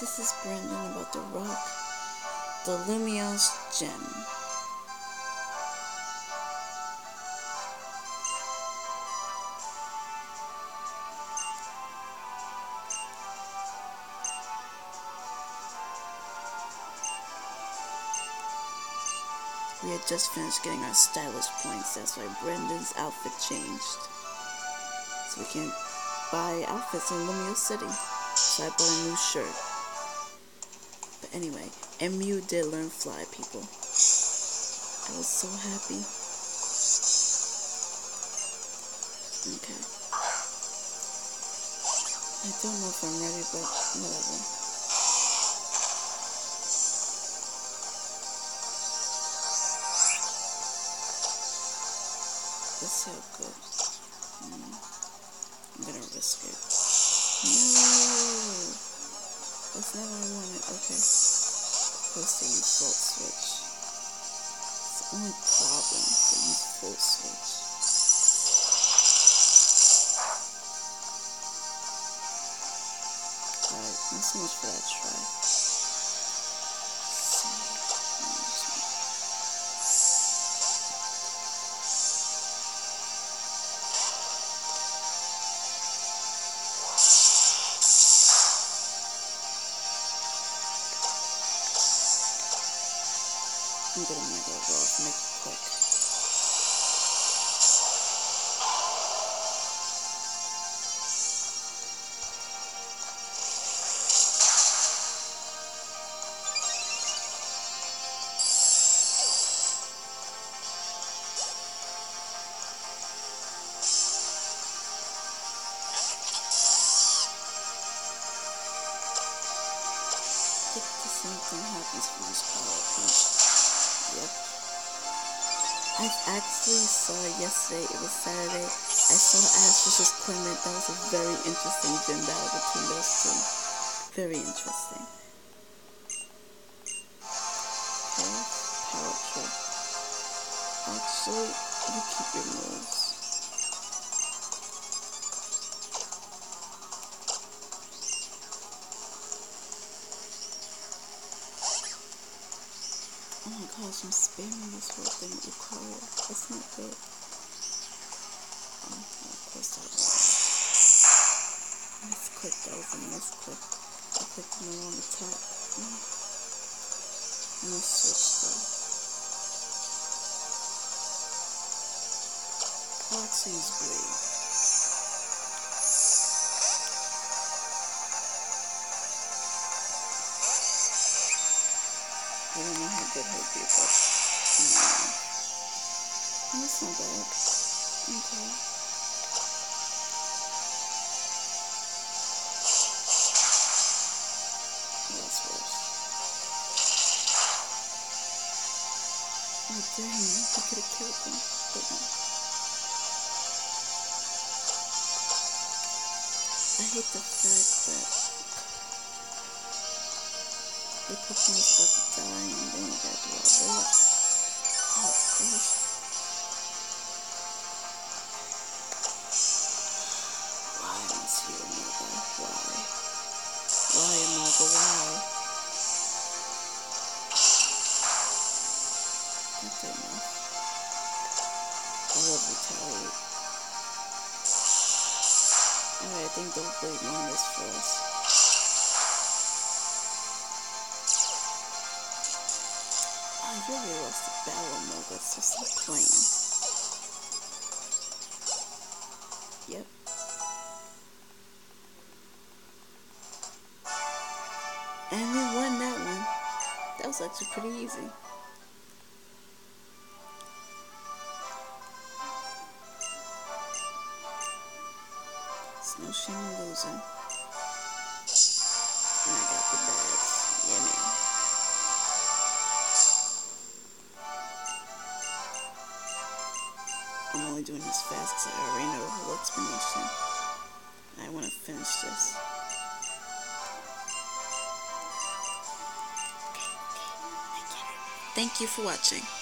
This is Brandon about the rock the Lumiose Gem. We had just finished getting our stylish points, that's why Brendan's outfit changed. So we can buy outfits in Lumiose City. So I bought a new shirt. But anyway, MU did learn fly, people. I was so happy. Okay. I don't know if I'm ready, but whatever. Let's see how it goes. Mm. I'm gonna risk it. No! That's not what I wanted. Okay. Supposed to use switch. It's the only problem to use full switch. Alright, not so much for that try. I'm gonna make it rough, make it quick. the same thing happens for this power punch. Yep. I actually saw yesterday, it was Saturday, I saw Ash vs. Clemont. That was a very interesting gym battle between those two. Very interesting. Okay, power trip. Actually, you keep your moves. Oh my gosh, I'm spamming this whole thing with Lucario. That's not good. Oh, of course I will. Misclick, that was a misclick. I clicked on the wrong attack. Let me switch though. I'll Blade. I don't know how good he'll be, but um, that's not bad. Okay. That's worse. Oh dang, he could have killed him, but no. I hate the fact that the Pokemon's about to die and then you gotta do all this. Oh gosh. Why must you, Emolga? Why? Why, Emolga? Why? That's enough. I love Retaliate. Alright, I think they'll wait on this for us. You already lost the battle, Moga, so stop playing. Yep. And we won that one. That was actually pretty easy. It's no shame in losing. Only doing this fast because I already know the whole explanation. I want to finish this. Thank you for watching.